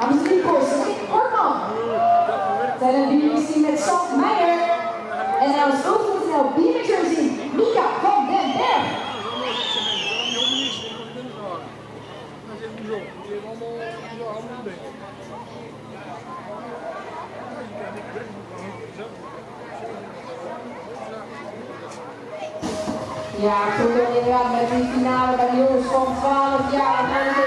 Namens de Kik Rick Kortman. Tijdens de BBC met Sam Meijer. En als Ultra.nl Beamer Jersey, Mika van den Berg. Ja, goed inderdaad met die finale bij de jongens van 12 jaar.